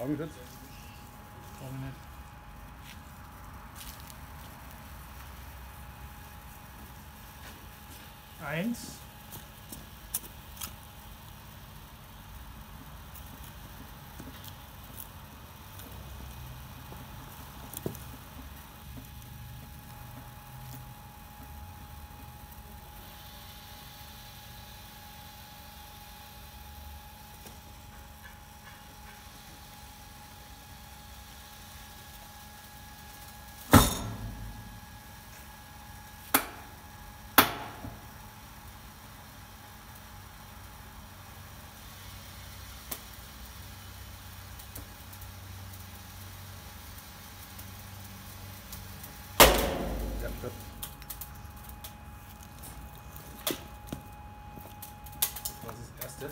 Augenschutz. Brauche ich nicht. Eins. Das Was ist das erste?